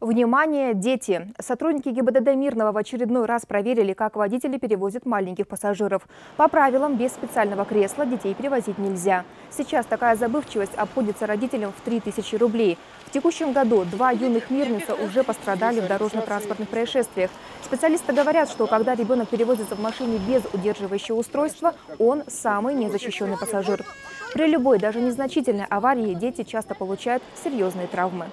Внимание, дети! Сотрудники ГИБДД Мирного в очередной раз проверили, как водители перевозят маленьких пассажиров. По правилам, без специального кресла детей перевозить нельзя. Сейчас такая забывчивость обходится родителям в 3000 рублей. В текущем году два юных мирница уже пострадали в дорожно-транспортных происшествиях. Специалисты говорят, что когда ребенок перевозится в машине без удерживающего устройства, он самый незащищенный пассажир. При любой, даже незначительной аварии дети часто получают серьезные травмы.